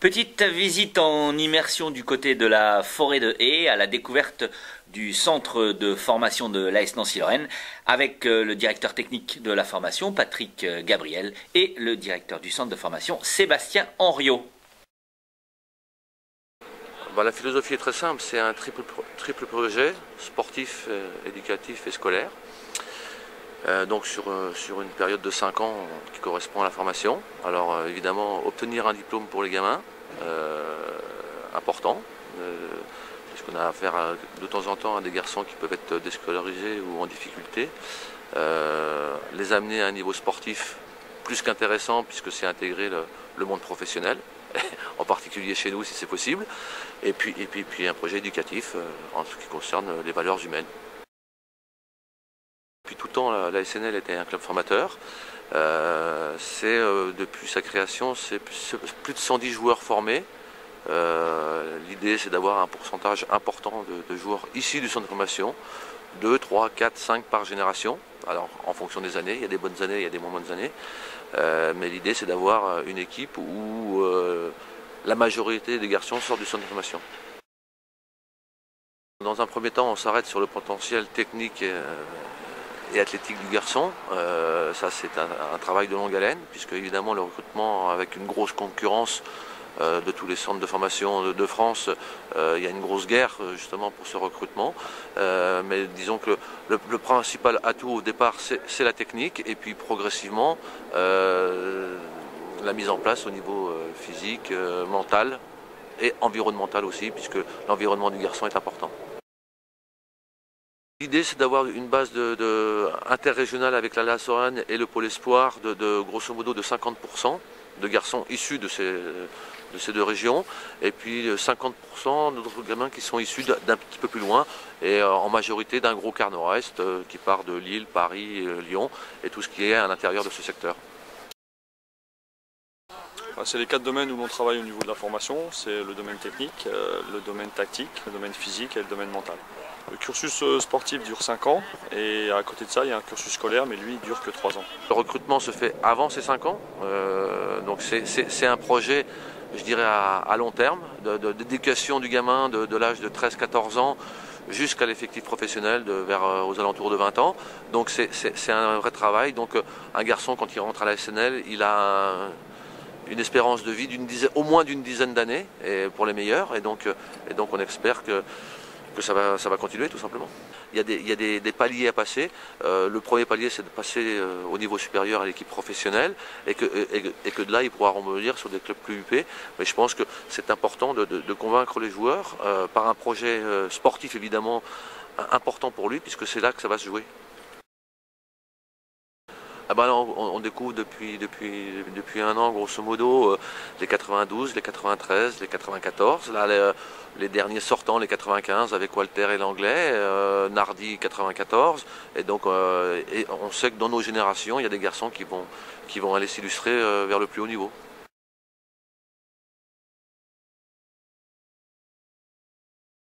Petite visite en immersion du côté de la forêt de Haye à la découverte du centre de formation de l'AS Nancy-Lorraine avec euh, le directeur technique de la formation Patrick euh, Gabriel et le directeur du centre de formation Sébastien Henriot. La philosophie est très simple, c'est un triple, triple projet sportif, euh, éducatif et scolaire. Donc sur, sur, une période de 5 ans qui correspond à la formation. Alors évidemment, obtenir un diplôme pour les gamins, important, puisqu'on a affaire de temps en temps à des garçons qui peuvent être déscolarisés ou en difficulté. Euh, les amener à un niveau sportif plus qu'intéressant puisque c'est intégrer le, monde professionnel, en particulier chez nous si c'est possible, et puis, et puis, un projet éducatif euh, en ce qui concerne les valeurs humaines. Depuis tout le temps, la, SNL était un club formateur. Euh, c'est depuis sa création, c'est plus de 110 joueurs formés, euh, l'idée, c'est d'avoir un pourcentage important de, joueurs issus du centre de formation, 2, 3, 4, 5 par génération. Alors, en fonction des années, il y a des bonnes années, il y a des moins bonnes années. Euh, mais l'idée, c'est d'avoir une équipe où euh, la majorité des garçons sortent du centre de formation. Dans un premier temps, on s'arrête sur le potentiel technique et, athlétique du garçon. ça, c'est un, travail de longue haleine, puisque évidemment, le recrutement avec une grosse concurrence euh, de tous les centres de formation de, France. Euh, il y a une grosse guerre euh, justement pour ce recrutement. mais disons que le, principal atout au départ, c'est la technique et puis progressivement la mise en place au niveau physique, mental et environnemental aussi, puisque l'environnement du garçon est important. L'idée, c'est d'avoir une base interrégionale avec la LASORAN et le Pôle Espoir de, grosso modo de 50% de garçons issus de ces, de ces deux régions, et puis 50% euh, d'autres gamins qui sont issus d'un petit peu plus loin, et euh, en majorité d'un gros quart nord-est euh, qui part de Lille, Paris, Lyon, et tout ce qui est à l'intérieur de ce secteur. Bah, c'est les quatre domaines où l'on travaille au niveau de la formation, c'est le domaine technique, le domaine tactique, le domaine physique et le domaine mental. Le cursus sportif dure 5 ans et à côté de ça, il y a un cursus scolaire, mais lui, il dure que 3 ans. Le recrutement se fait avant ces 5 ans, donc c'est un projet je dirais, à, long terme, d'éducation du gamin de, l'âge de 13-14 ans jusqu'à l'effectif professionnel vers euh, aux alentours de 20 ans. Donc c'est un vrai travail. Donc euh, un garçon quand il rentre à la SNL, il a une espérance de vie au moins d'une dizaine d'années pour les meilleurs. Et euh, et donc on espère que ça va, ça va continuer tout simplement. Il y a des, paliers à passer. Euh, le premier palier, c'est de passer euh, au niveau supérieur à l'équipe professionnelle et que, de là, il pourra rebondir sur des clubs plus UP. Mais je pense que c'est important de, de, convaincre les joueurs euh, par un projet sportif évidemment important pour lui, puisque c'est là que ça va se jouer. Ah bah on, découvre depuis, un an, grosso modo, euh, les 92, les 93, les 94. Là, les, derniers sortants, les 95, avec Walter et l'anglais, euh, Nardi 94. Et donc, euh, on sait que dans nos générations, il y a des garçons qui vont aller s'illustrer vers le plus haut niveau.